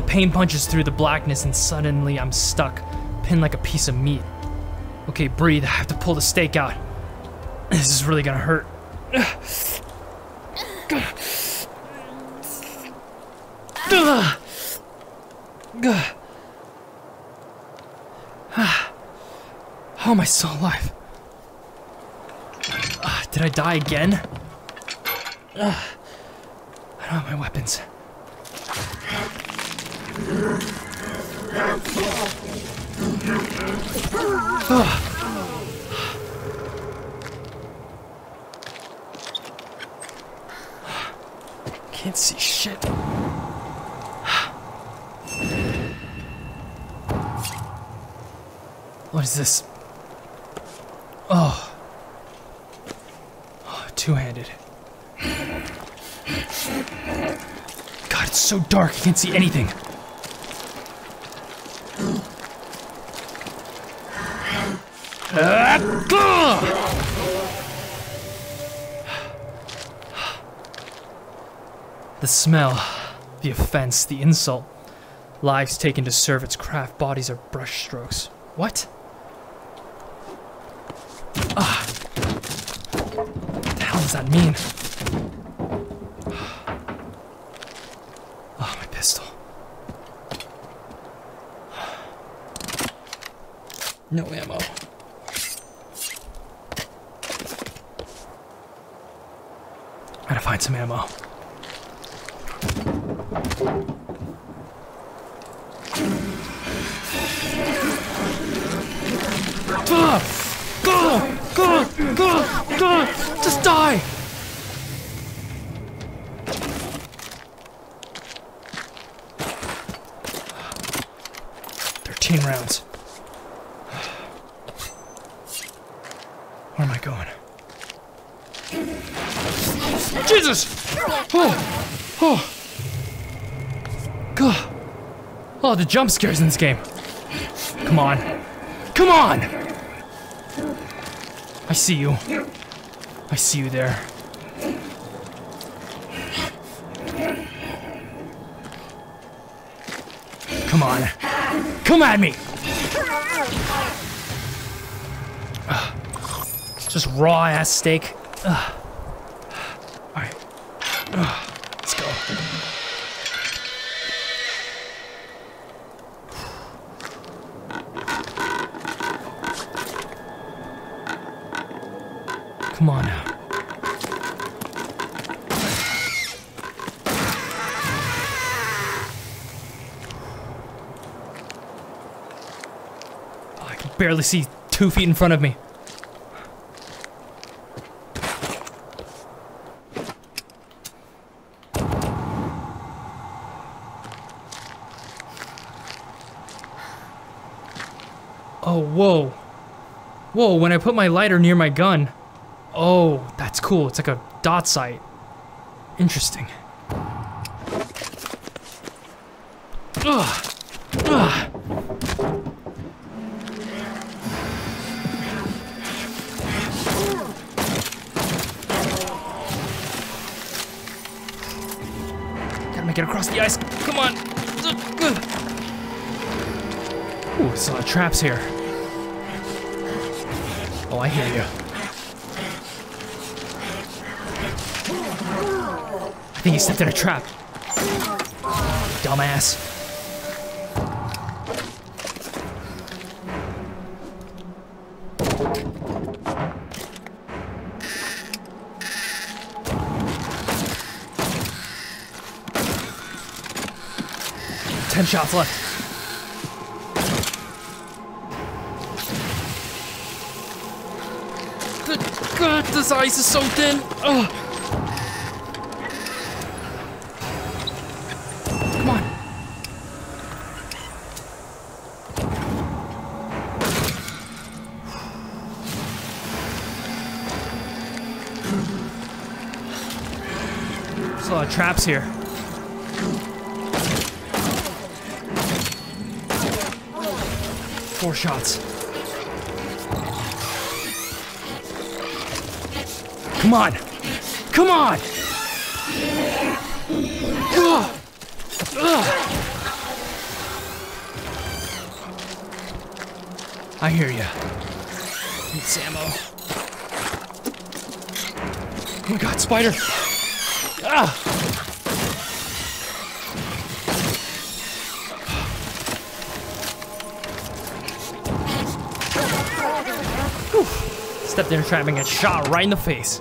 the pain punches through the blackness and suddenly I'm stuck, pinned like a piece of meat. Okay, breathe. I have to pull the stake out. This is really gonna hurt. How am I still alive? Uh, did I die again? Uh, I don't have my weapons. Can't see shit. What is this? Oh. oh Two-handed. God, it's so dark. I can't see anything. The smell, the offense, the insult. Lives taken to serve its craft, bodies are brushstrokes. What? Ah. What the hell does that mean? Oh, my pistol. No ammo. Gotta find some ammo. Go! Go! Go! Go! Go! Just die! Thirteen rounds. Where am I going? Jesus! Oh! Oh! God! Oh, the jump scares in this game. Come on. Come on! I see you. I see you there. Come on. Come at me! Just raw ass steak. Ugh. Come on now. Oh, I can barely see two feet in front of me. Oh, whoa. Whoa, when I put my lighter near my gun. Oh, that's cool. It's like a dot sight. Interesting. Ugh. Ugh. Gotta make it across the ice. Come on. Ooh, there's a lot of traps here. Oh, I hear you. I think he stepped in a trap. Dumbass. Ten shots left. God, this ice is so thin. Ugh. traps here. Four shots. Come on! Come on! I hear ya. Need ammo. Oh my god, spider! Ah! Stepped in a trap and got shot right in the face.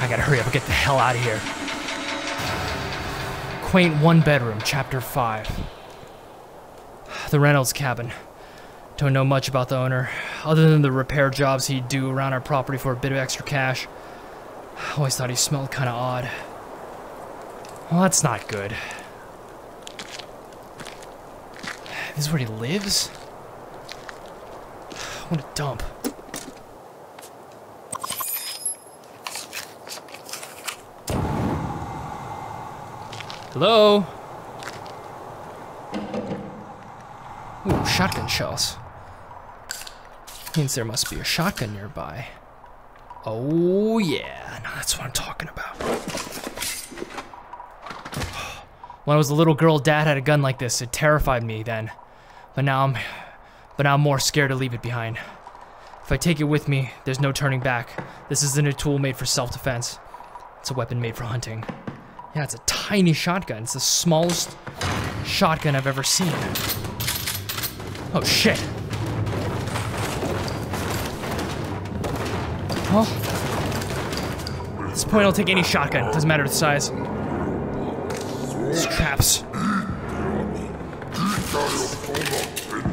I gotta hurry up and get the hell out of here. Quaint One Bedroom, Chapter 5. The Reynolds cabin. Don't know much about the owner, other than the repair jobs he'd do around our property for a bit of extra cash. I Always thought he smelled kind of odd. Well, that's not good. This is where he lives? What a dump. Hello? Ooh, shotgun shells. Means there must be a shotgun nearby. Oh yeah, that's what I'm talking about. When I was a little girl, dad had a gun like this. It terrified me then. But now I'm but now I'm more scared to leave it behind. If I take it with me, there's no turning back. This isn't a tool made for self-defense. It's a weapon made for hunting. Yeah, it's a tiny shotgun. It's the smallest shotgun I've ever seen. Oh shit. Well, at this point I'll take any shotgun. Doesn't matter the size. Traps.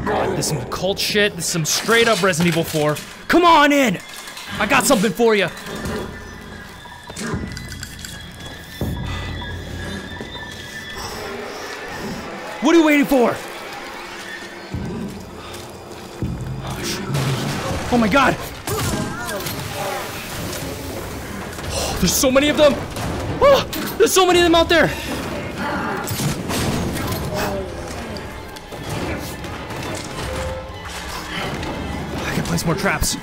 God, this is some cult shit. This is some straight up Resident Evil 4. Come on in! I got something for you. What are you waiting for? Oh my god! Oh, there's so many of them! Oh, there's so many of them out there! More traps.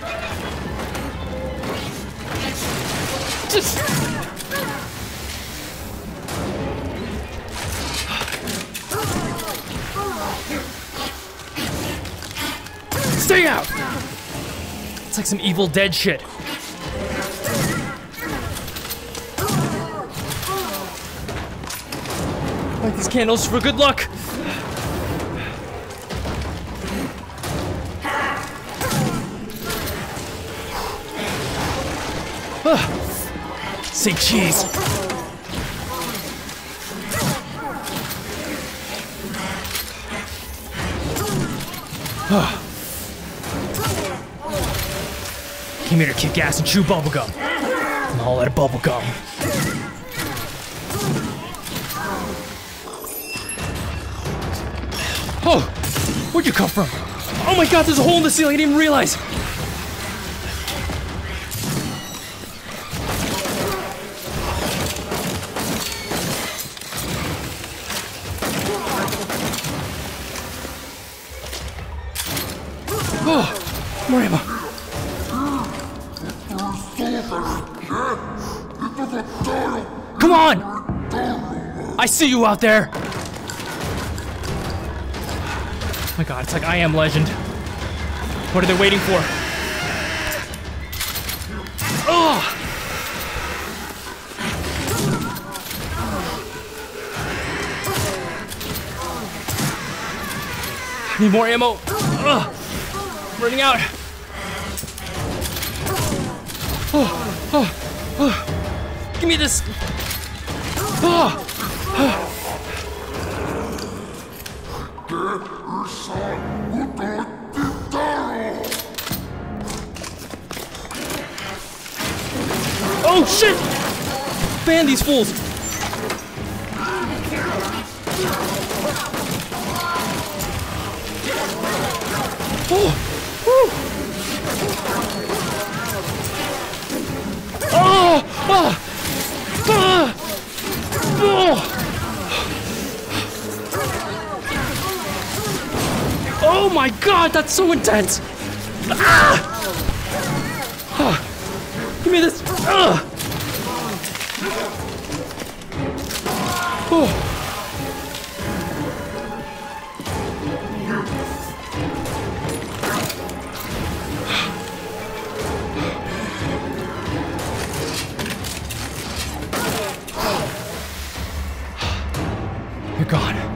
Stay out! It's like some Evil Dead shit. Light these candles for good luck. Say cheese. Came here to kick ass and chew bubblegum. I'm all of bubblegum. Oh! Where'd you come from? Oh my god, there's a hole in the ceiling, I didn't even realize! I see you out there! Oh my god, it's like I am legend. What are they waiting for? Oh! I need more ammo. Ugh. I'm running out. Oh, oh, oh. Give me this. Oh. Oh shit! Ban these fools! Oh! God, that's so intense! Ah! Oh, give me this! Ah! Oh. You're gone.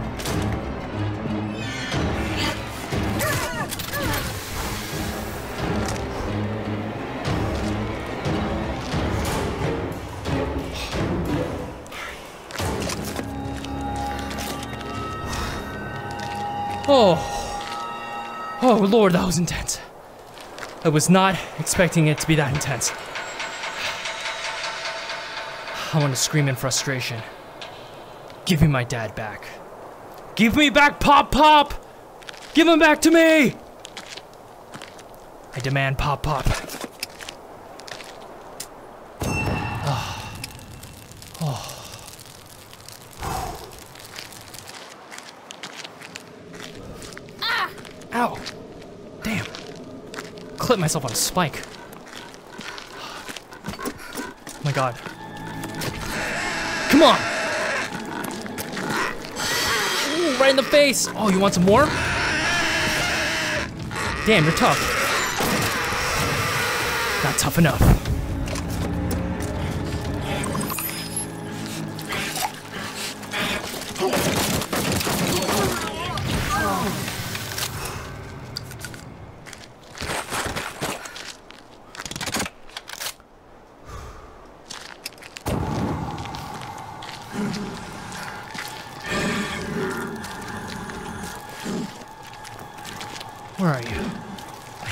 Oh, Lord, that was intense. I was not expecting it to be that intense. I want to scream in frustration. Give me my dad back. Give me back Pop Pop! Give him back to me! I demand Pop Pop. Clipped myself on a spike. Oh my god. Come on! Ooh, right in the face! Oh, you want some more? Damn, you're tough. Not tough enough.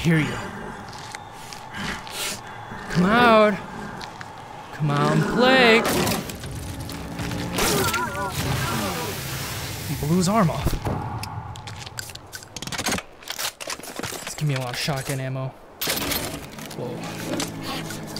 Hear you. Come out. Come out and play. He blew his arm off. Let's give me a lot of shotgun ammo. Whoa.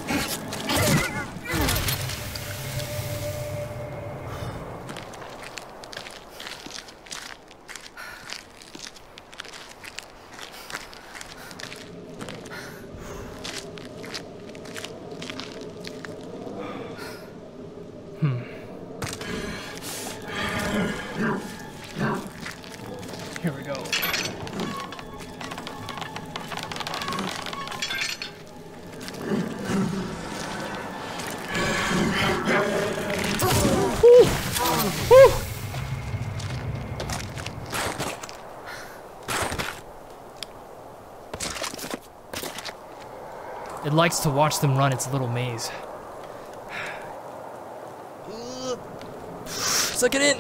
Likes to watch them run its little maze. Suck it in.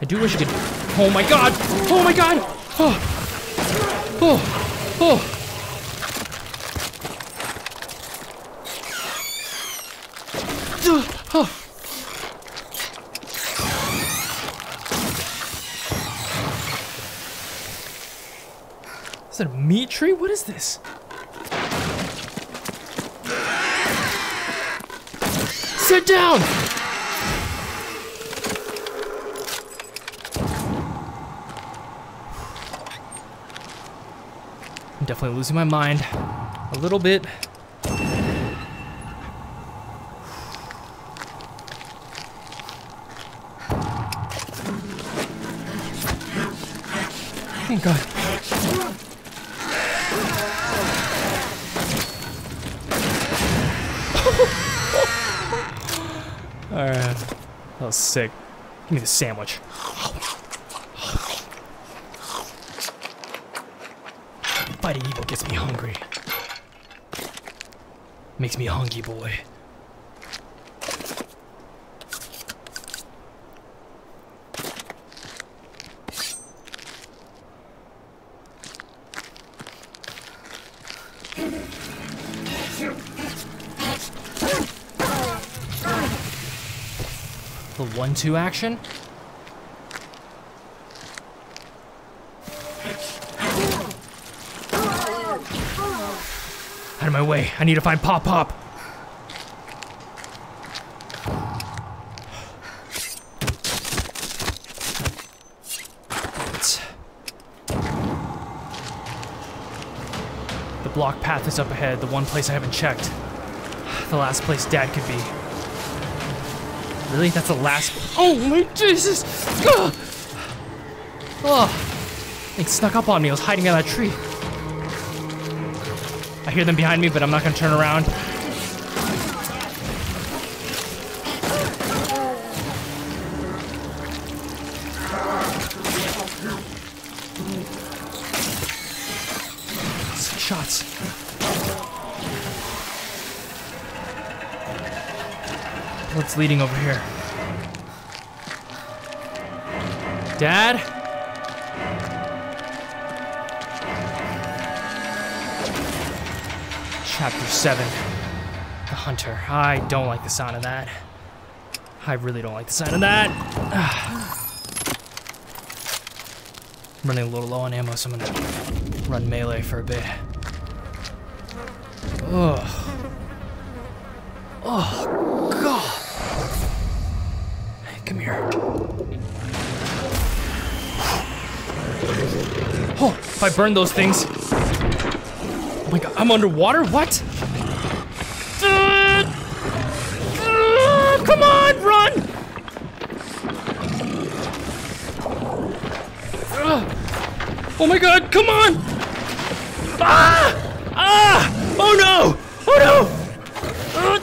I do wish I could. Oh my god! Oh my god! Oh! Oh! Oh! Is that a meat tree? What is this? Sit down! I'm definitely losing my mind a little bit. Thank God. That was sick. Give me the sandwich. Fighting evil gets me hungry. Makes me hungry, boy. One-two action? Out of my way. I need to find Pop Pop. The block path is up ahead, the one place I haven't checked. The last place Dad could be. Really? That's the last. Oh my Jesus! Ugh! Oh, it snuck up on me. I was hiding in that tree. I hear them behind me, but I'm not gonna turn around. Leading over here? Dad? Chapter 7 The Hunter. I don't like the sound of that. I really don't like the sound of that. I'm running a little low on ammo, so I'm gonna run melee for a bit. Ugh. Oh. Hey, come here. Oh, if I burn those things. Oh my god, I'm underwater? What? Uh, uh, come on, run! Uh, oh my god, come on! Ah! Ah! Oh no! Oh no! Uh,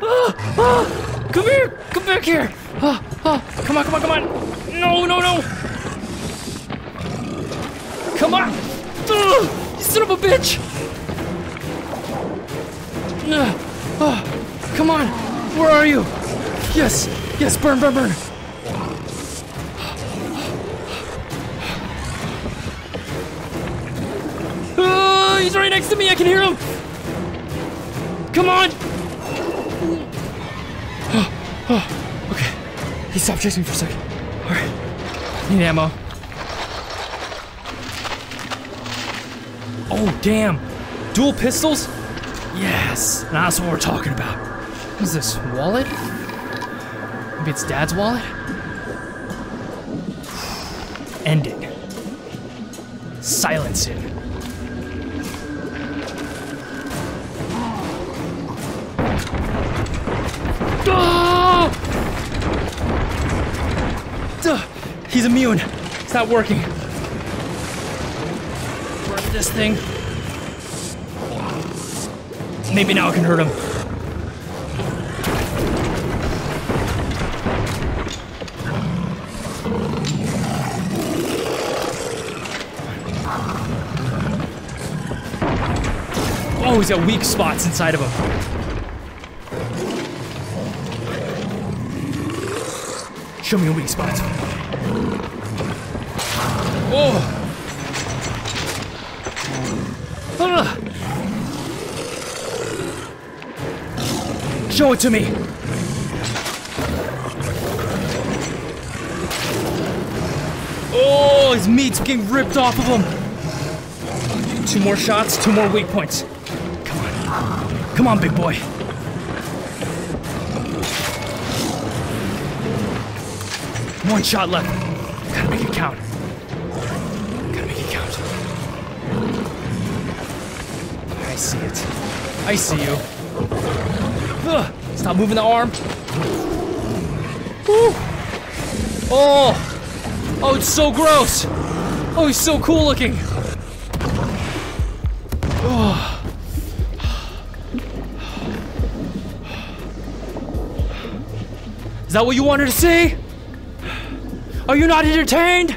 ah! Ah! Ah! Come here! Come back here! Ah! Ah! Come on, come on, come on! No, no, no! Come on! Ugh, you son of a bitch! Ugh, ah, come on! Where are you? Yes! Yes, burn, burn, burn! Ah, he's right next to me! I can hear him! Come on! Oh, okay, he stopped chasing me for a second. Alright, need ammo. Oh, damn. Dual pistols? Yes. Now that's what we're talking about. What is this? Wallet? Maybe it's dad's wallet? End it. Silence it. He's immune. It's not working. Burn this thing. Maybe now I can hurt him. Oh, he's got weak spots inside of him. Show me your weak spots. Oh! Show it to me! Oh, his meat's getting ripped off of him! Two more shots, two more weak points. Come on. Come on, big boy. One shot left. Gotta make it count. I see you. Ugh. Stop moving the arm. Oh. Oh, it's so gross. Oh, he's so cool looking. Oh. Is that what you wanted to see? Are you not entertained?